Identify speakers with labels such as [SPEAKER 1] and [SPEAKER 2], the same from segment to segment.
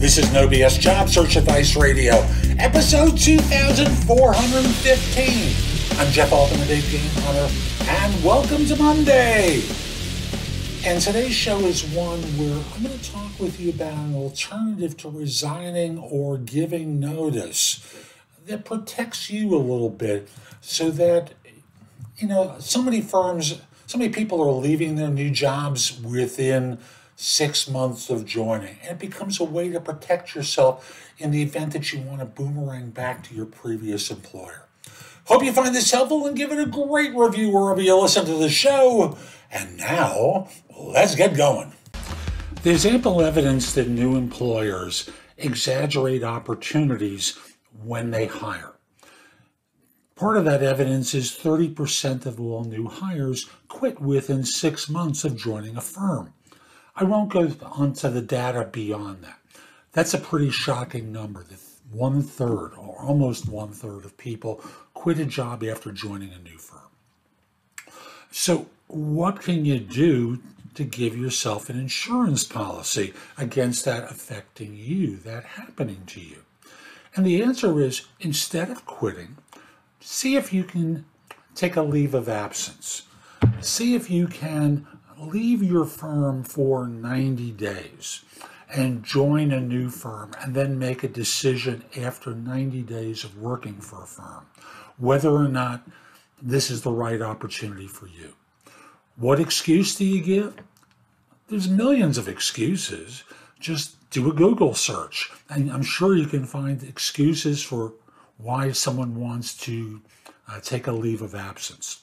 [SPEAKER 1] This is No BS Job Search Advice Radio, episode 2415. I'm Jeff Altman, Big Game Hunter, and welcome to Monday. And today's show is one where I'm going to talk with you about an alternative to resigning or giving notice that protects you a little bit so that, you know, so many firms, so many people are leaving their new jobs within six months of joining. And it becomes a way to protect yourself in the event that you want to boomerang back to your previous employer. Hope you find this helpful and give it a great review wherever you listen to the show. And now, let's get going. There's ample evidence that new employers exaggerate opportunities when they hire. Part of that evidence is 30% of all new hires quit within six months of joining a firm. I won't go onto the data beyond that. That's a pretty shocking number that one third or almost one third of people quit a job after joining a new firm. So, what can you do to give yourself an insurance policy against that affecting you, that happening to you? And the answer is instead of quitting, see if you can take a leave of absence. See if you can leave your firm for 90 days and join a new firm and then make a decision after 90 days of working for a firm whether or not this is the right opportunity for you. What excuse do you give? There's millions of excuses. Just do a Google search, and I'm sure you can find excuses for why someone wants to uh, take a leave of absence.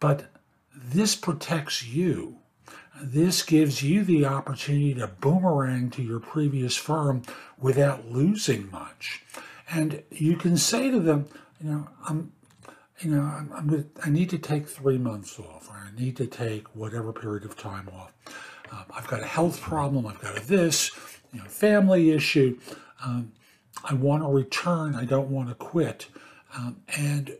[SPEAKER 1] But this protects you. This gives you the opportunity to boomerang to your previous firm without losing much. And you can say to them, you know, I'm, you know, I'm, I'm I need to take three months off, or I need to take whatever period of time off. Um, I've got a health problem. I've got a this, you know, family issue. Um, I want to return. I don't want to quit. Um, and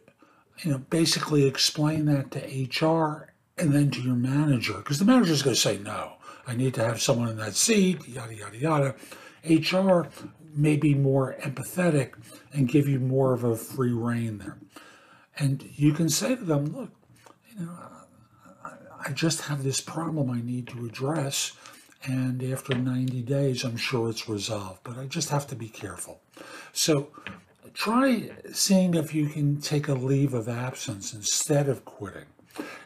[SPEAKER 1] you know, basically explain that to HR and then to your manager, because the manager is going to say no. I need to have someone in that seat, yada yada yada. HR may be more empathetic and give you more of a free reign there. And you can say to them, look, you know, I just have this problem I need to address. And after 90 days, I'm sure it's resolved, but I just have to be careful. So try seeing if you can take a leave of absence instead of quitting.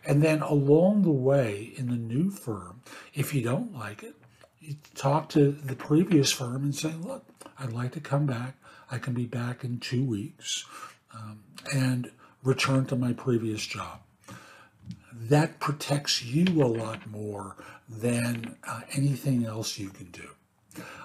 [SPEAKER 1] And then along the way in the new firm, if you don't like it, you talk to the previous firm and say, look, I'd like to come back. I can be back in two weeks um, and return to my previous job. That protects you a lot more than uh, anything else you can do.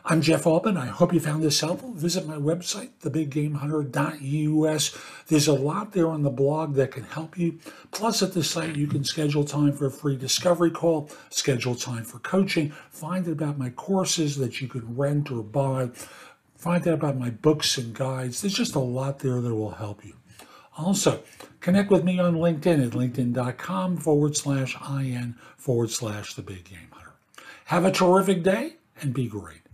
[SPEAKER 1] I'm Jeff Altman. I hope you found this helpful. Visit my website, thebiggamehunter.us. There's a lot there on the blog that can help you. Plus, at the site, you can schedule time for a free discovery call, schedule time for coaching, find out about my courses that you can rent or buy, find out about my books and guides. There's just a lot there that will help you. Also, connect with me on LinkedIn at linkedin.com forward slash IN forward slash the big game hunter. Have a terrific day and be great.